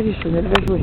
traditionelle va jouer.